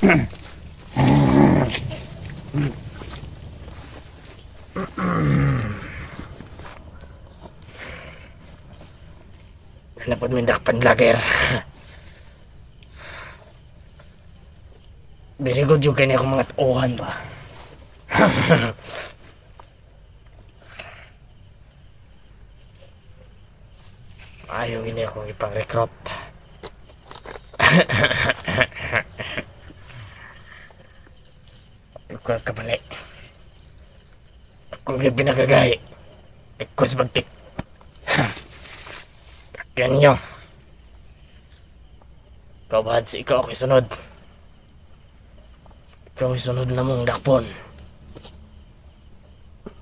Napod mindak pan vlogger. Very good yung kanya akong mga tuuhan ba. Ayaw hindi akong ipang-recruit. Ikaw ka mali. Ako yung pinagagahi. Ikaw sa bagtik. Kakyan niyo. Kabahad si ikaw ako isunod. Ikaw isunod na mong dakpon.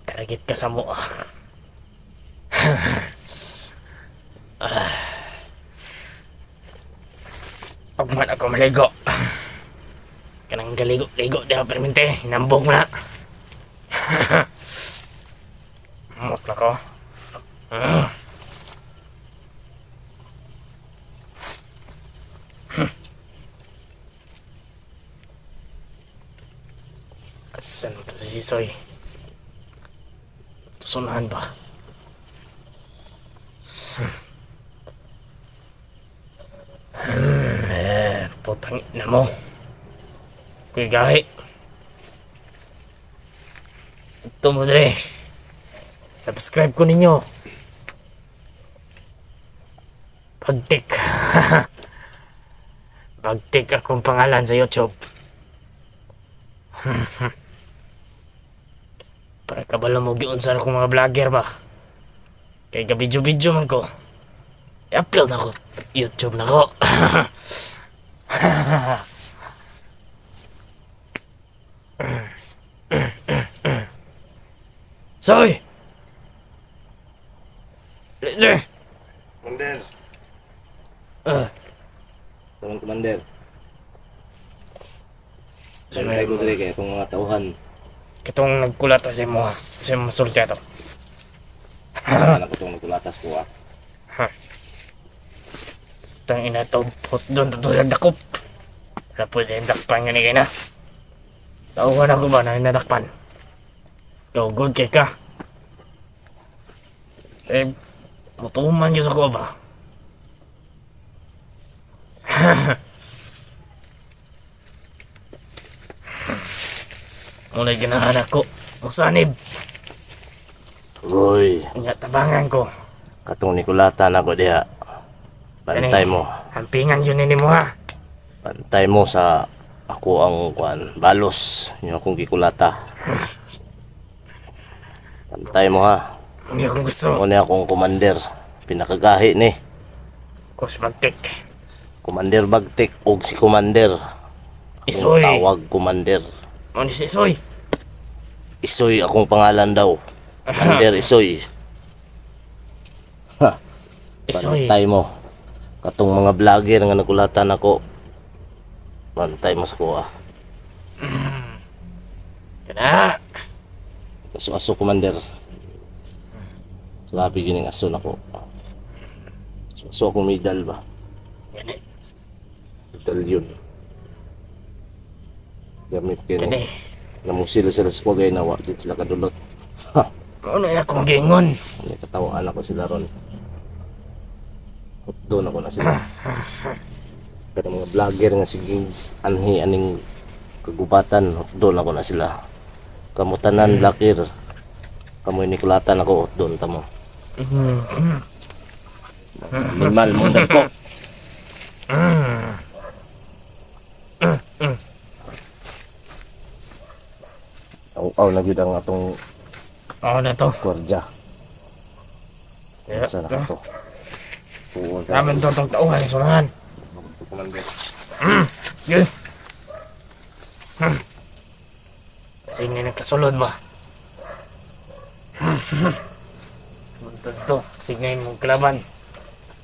Karagit ka sa mo. Pag man ako maligo. Kanang galigo-ligo di permente. Hinambog na. Mot na ko. Mm. Asan mo to si Soy? Tusunahan ba? Hmm, eh, putang ina mo. Kuy gahi. Ito mo dre. Subscribe ko ninyo. Pagtik. Pagtik akong pangalan sa YouTube. Para kabalo mo giunsan akong mga vlogger ba? Kay gabidyo-bidyo man ko. I-upload na ko. YouTube na ko. Soy! Lider! Commander. Ah, Tawang commander. Siyempre ko dali kaya itong mga tauhan. katong nagkulat sa mo ha. Sa masulti ato. Anak ko itong nagkulatas ko ah. Tang ina to put doon to dakop. Wala po din dakpan nga ni kay na. Tauhan ako ba na inadakpan? Go good kay ka. Eh, mutuman yun sa ko ba? Mulai ginahan ako. Musanib. Uy, Nga tabangan ko. katong nikulatan ako diha. Bantay mo. Hampingan yun ni mo ha. Bantay mo sa ako ang kuan balos yung akong gikulata. Bantay mo ha. Hindi akong gusto. Ako ni akong commander. Pinakagahi ni. Cosmetic. Commander Bagtik og si commander. Akong Isoy. tawag commander. Ano si Isoy? Isoy akong pangalan daw. Commander Isoy. Isoy. Bantay mo. Katong mga vlogger nga nakulatan ako. Bantay mo sa kuha. Kana. Kaso aso commander. Labi gining aso nako. So, so akong medal ba? Medal yun. Gamit Gani. namong sila sila sa kogay na wa dito sila kadulot. Ha! Ano na akong gingon? May katawaan ako sila ron. Doon ako na sila. Pero mga vlogger nga sige anhi aning kagubatan, doon ako na sila. Kamutanan blakir. Kamoy nikulatan ako, doon tamo. Animal mo dal po. Au au lagi dang atong Oh na to. Kurja. Yeah. Sa na to. Namin to tong tauhan sorangan. Kuman guys. Yo. Ini nak nakasulod ba? Buntod to. Sige mong kalaban.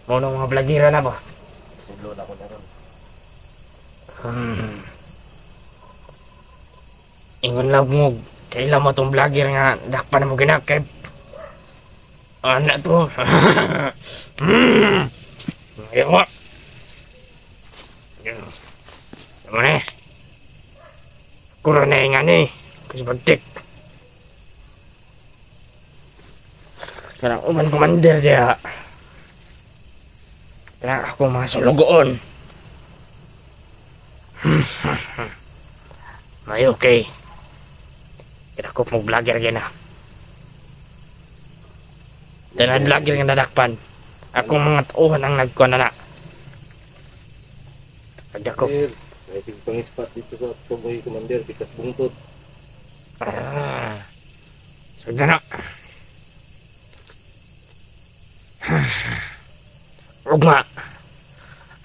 Muna mga blagira na ba? Sulod ako na ron. Hmm. Ingon lang mo. Kailan mo itong vlogger nga dakpan na mo ginakip. Ano to? hmm. Yun. Ano na eh? Kuro na nga ni. Kasi bagtik. Sekarang Uban komandir dia. Sekarang aku masuk logoon. Nah, iya, May okay. Kira ko mo vlogger gina. Tanan vlogger nga dadakpan. Ako mga tuhan ang nagkuan Ada na. Agdakop. May pangispat dito sa Toboy Commander, pitas bungtot. Ah. Sagda na. Huwag nga.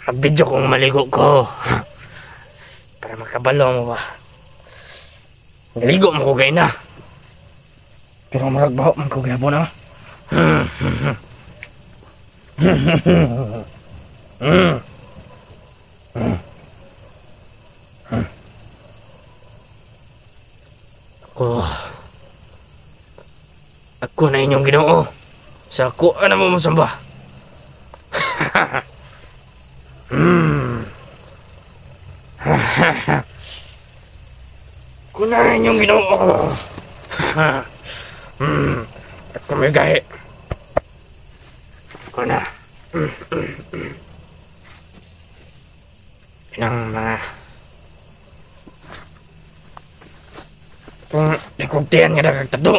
Mag-video kung maligo ko. Para makabalo mo ba. Naligo mo ko gay na. Pero maragbaho man ko gabo na. Oh. Ako na inyong ginoo. Sa ako na mo masamba. こないにょぎのうんこめがえこなうんうんうんなんま pun dekutian nga dagang tadu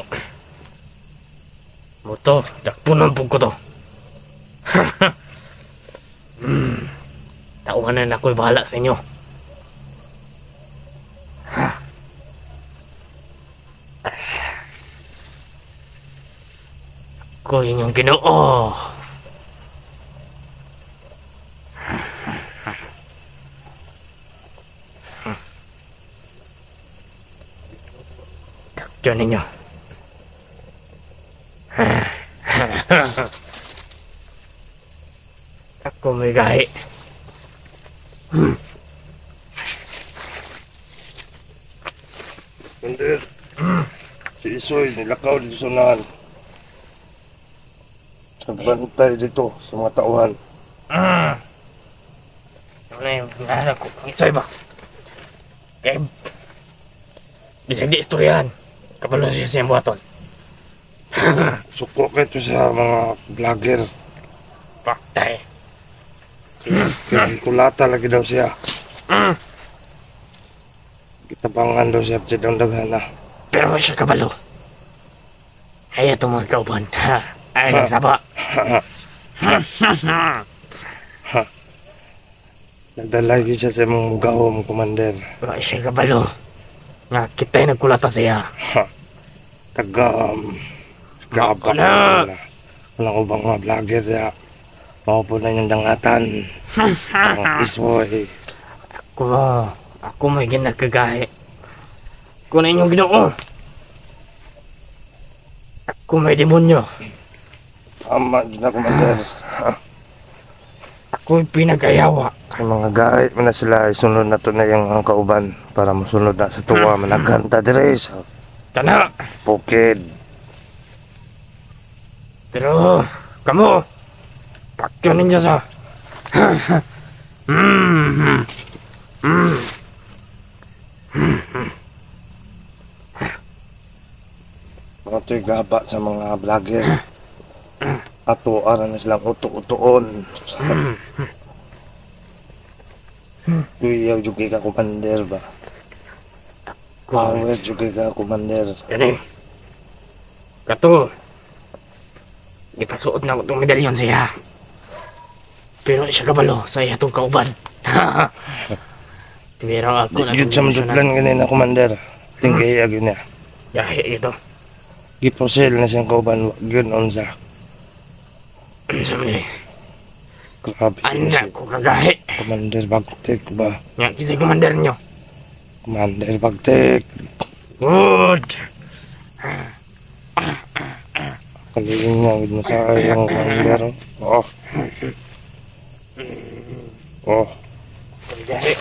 motor dak punam pun ha ha tawanan ako'y bahala sa inyo. Ako inyong ginoo. Takyo ninyo. Ako may gahi. Commander, si Isoy, nilakaw dito sa unahan. Nagbantay dito sa mga tauhan. Mm. Ano yung nasa ko? Ang isoy ba? Kaya, bisag di istoryahan. Kapalo siya siyang buhaton. Suko ka ito sa mga vlogger. Paktay. Kulata lagi daw siya. Mm. Kitabangan daw siya sa daghan na. Pero siya kabalo. Ay, ito mga kauban. Ay, nagsaba. Nagdalagi siya sa mga gahom, Commander. Pero siya kabalo. Nga, kita'y nagkulata siya. Tagam. Gabak Wala. na. Wala ko bang mga vlogger siya. Maupo na yung dangatan. Ang. Ako, ako may ginagkagahi. Ako na inyong ginoo. Ako may demonyo. Tama din na, Commander. Ako'y pinagayawa. Yung mga gahit mo na sila, isunod na to na yung ang kauban para masunod na sa tuwa. Managhanta dire sa Tana! bukid. Pero, kamu, pakyo ninyo sa... mm, mm, Mga to'y gaba sa mga vlogger. Ato, ara na silang uto-utoon. Kuyaw juga ka, Commander ba? Power juga ka, Commander. yan eh. Kato, ipasuot na ko itong medalyon siya. Pero siya kabalo sa iya itong kauban. Pero ako na Yun sa madutlan ganina, Commander. Tingkay agyo niya. Yahi ito. Giprosel na siyang kauban. Yun, onza. Sabi, Grabe. anak ko kagahi. Commander Bagtek ba? Nga, kisay commander nyo. Commander Bagtek. Good. Kaligin niya, huwag mo sa yung Commander. Oh. Oh. Jahe.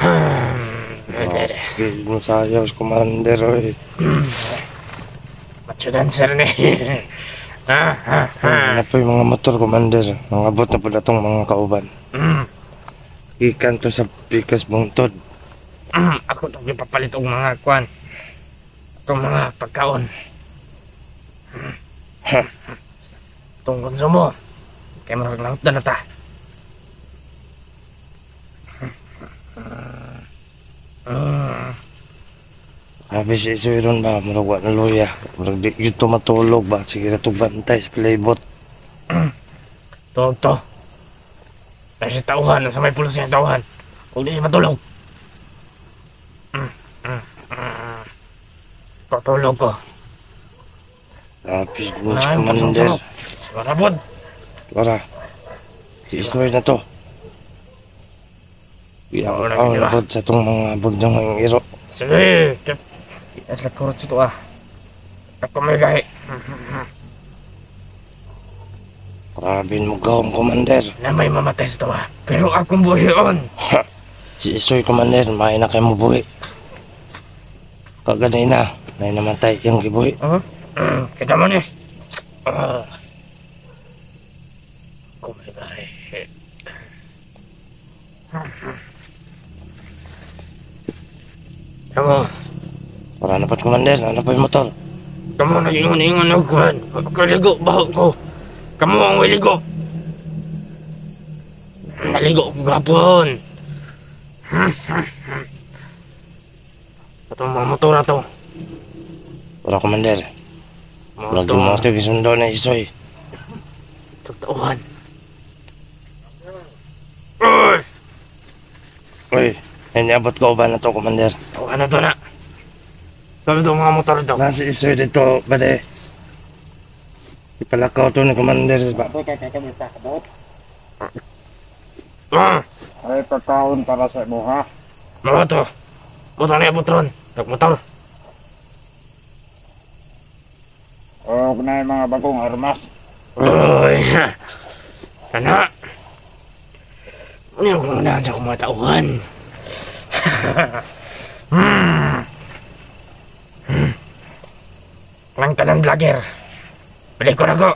Hmm. Gue saya harus komander, woi. Macu dancer nih. Ah, motor ah. ah. Apa yang mengamotor komander? Mengabot apa datang mengakauban? Hmm. Ikan kesepikas buntut. Hmm, aku tak papalit ang mga kwan. Itong mga pagkaon. Ha. Itong konsumo. Kaya marag lang na ta. Mm. Sabi si Isoy ron ba, murag wa na luya. Murag di yun to matulog ba. Sige na to bantay sa palaybot. Tuwag to. Dahil sa tauhan, sa may pulos yung tauhan. Huwag di siya matulog. Mm, mm, mm. Tutulog ko. Lapis bunch Ay, commander. pasok-pasok. Marabot. Lara. Si Isoy na to. Ang ginawa. labod sa tong mga bugdang ng iro. Sige. Kip. Itas lang kurot sa ito ah. Ako may gahi. Grabe mo gawang commander. Na may mamatay sa ito ah. Pero akong buhiyon. Si Isoy commander, may na kayo mabuhi. Kaganay na, may namatay yung gibuhi. Huh? kita mana aku berkali kamu orang dapat komander? orang dapat motor kamu nak ingat-ingat aku kan aku ligok bahu ku kamu orang boleh ligok nak ligok aku gapun atau mau motor atau orang komander. Motor. mo ito gisundo na Isoy. Totoohan. Uy! Uy, iniabot ko ba na to commander? Tawa na to na. Sabi to mga motor daw. Nasa Isoy dito, bade. Ipalakaw to ni commander ba? Ah! Ay pagkaon para sa imo ha. Mga to. Motor yung motoron. Nagmotor. O na mga bagong armas. Uy! Ano? Ano kung unahan sa mga tauhan? hmm. Hmm. Ang tanan vlogger. Balik ko na ko.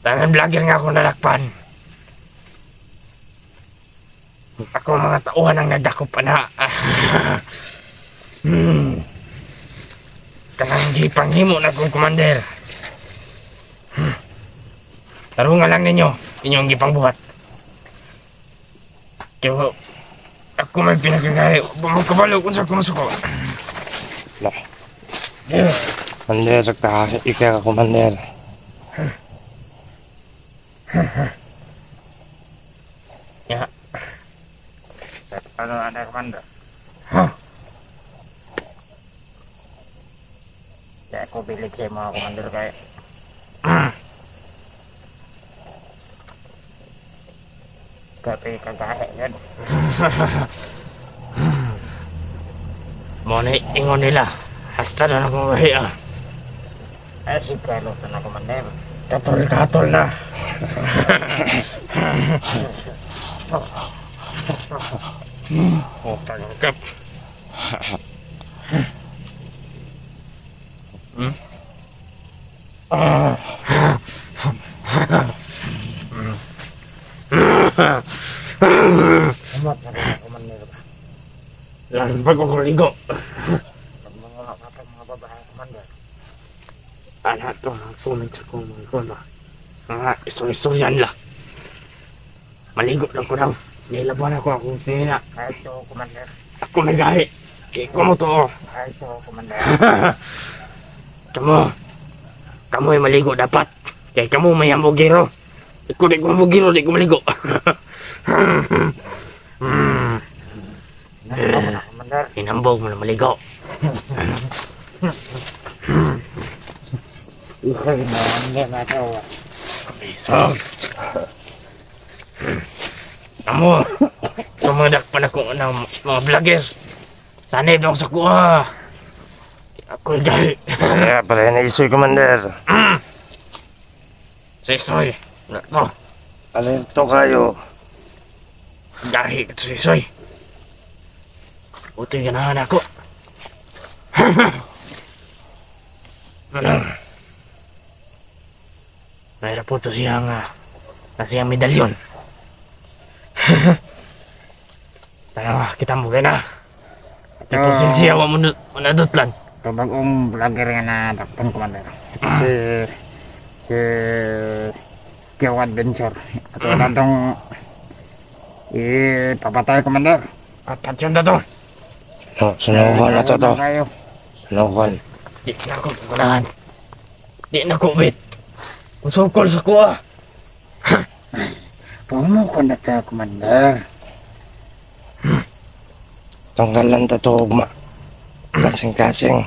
Tanan vlogger nga ako nalakpan. Ako mga tauhan ang nagdakop na. hmm. Kanang gipanghimo na kong commander. Tarungan lang ninyo, inyong gipangbuhat. Kaya ako may pinagkagaya, magkabalo kung sa kumasuko. Lah. Yeah. Commander, ka, ika ka commander. Ano ada komanda? Huh? Ya ako bilig kayo mga komandor kay. Tapi kagahe yan. Mo na ingon nila. Hasta na akong gahiya. Ay si Carlos na komandor. Katol-katol na. oh, talangkap. Hmm? Ah. Amat na mga komandor. Lalo pag ako ligo. Pag mga kapag mga babae komandor. Anak to, ang comment sa kong mga kono. Mga istorya-istoryan lang. Maligo lang ko daw. Nilaban ako akong sina. To. Ako mo to. To. Kamu. Kamu ay maligo dapat. Kaya kamu may amugiro. Ikaw di ko di ko hmm. Ano komandor? Inambog mo na maligo. Isa rin na hindi matawa. Isog. Kamu. Tumadak pa na kung ng mga vlogger. Sanay daw sa kuha. Ako dahil. Kaya pala na Isoy commander. Sisoy. Na to. Alerto kayo. Dahil ito sisoy. Kutunya nahan aku. No era puto siyang uh, ah. na siyang medalyon. Tara, kita mo na. Ito sin siya wa mo nadutlan. Kabag um vlogger nga na dakton ko man. Si si Kyo Adventure. Ato na tong eh papatay ko man. At patyon na to. No, sunuhan na to to. Kayo. Sunuhan. Di na ko gunahan. Di na ko bit. Kusukol sa kuha. Pumukon na tayo commander. Tanggalan ta to ugma. Kasing-kasing.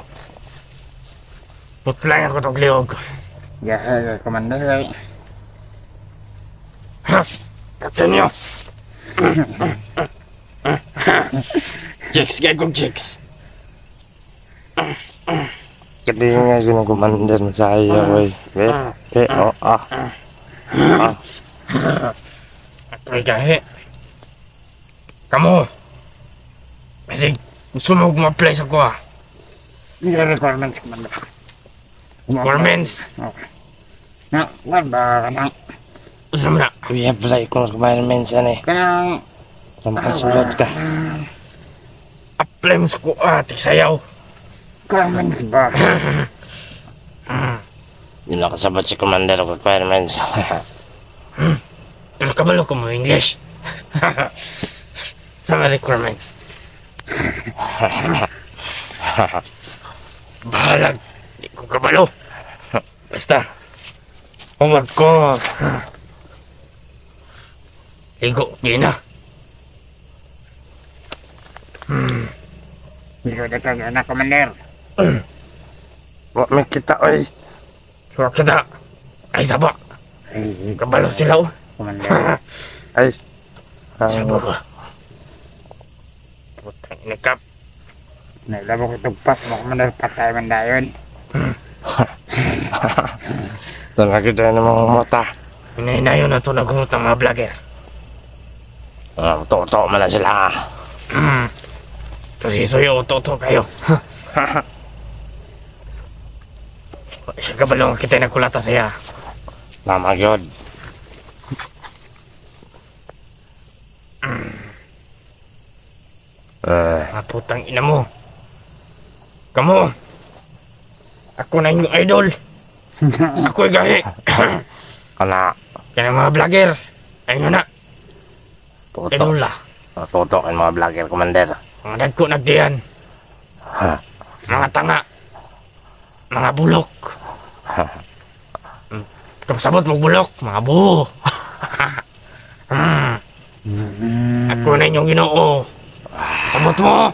Putlay ako tong liog. Ya commander. Ha! Kapten nyo! Jeks, Jax, gagong Jax. Ketingnya gini komandan saya, woi. Be, be, oh, ah. Ah. Jahe. Kamu. Masih semua mau iya, play sakwa. Ini requirements komandan. Requirements. Nah, wala na. Usah na. Kuya play kung requirements ane. eh. Kaya... Sama ka sulat. Mo sa kuha. Tigsayaw. requirements ba? Yun nakasabot si Commander of Requirements. Pero kabalo ko mo English. sa mga requirements. Bahalag. Di ko kabalo. Basta. Umag ko. Ligo. Di na. Hindi ko na kagaya na commander. Wa may kita, oy. Suwak kita. Ay saba. Ay, Kabalo sila oh. commander. Ay. Ah, ka. Putang inikap. Nailabok itong pas mo commander. Patay man dayon. na kita ng mga mata. Hinahinayon na ito nagunot ng mga vlogger. Ah, Totoo man na sila. Hmm. Kasi suyo, toto kayo. Siya kabalo kita nagkulata saya. Mama God. Eh, Ah, putang ina mo. Kamu. Ako na inyong idol. Ako gahi. kana. Yan ang mga vlogger. Ayun na. Totoo. Idol la. Totoo ang mga vlogger, Commander. Mga dagko nagdiyan. Ha. Mga tanga. Mga bulok. Kapasabot mong bulok. Mga buho. Hmm. Ako na inyong ginoo. Sabot mo.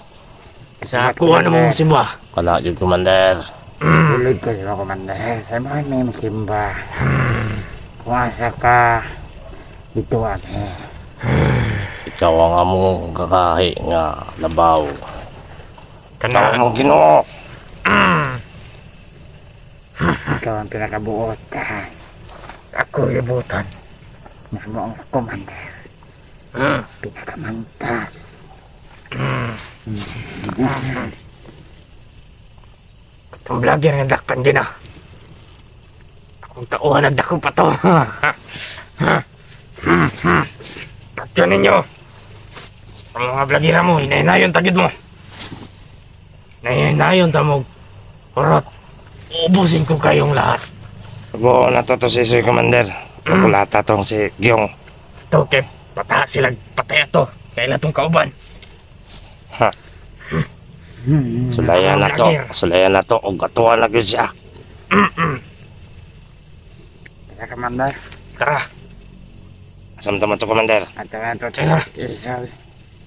Sa kuha na mong simba. Kana yun, Commander. Hmm. Ulit ko sila commander. Sa mga may simba. Kuwasa ka. Bituan eh. Ikaw ang among kakahi nga labaw. Kana. mong ginoo. Hmm. Ikaw ang pinakabuot. Ako ibutan. Na mo ang commander. Hmm. Pinakamanta. Itong vlogger nga dakpan din ah. Akong tauhan nagdako pa to. Pagka ninyo. Ang mga vlogger mo, hinahinayon tagid mo. Hinahinayon tamog. Urot. Ubusin ko kayong lahat. Buo na to to si Sir Commander. Kulata tong si Gyong. Ito, kay pataha sila patay ato. Kailan tong kauban. Sulayan na to. Sulayan na to. O gatuhan na siya. Pinakamanday. Tara, Asam tama to Commander. At ang ito. Tara.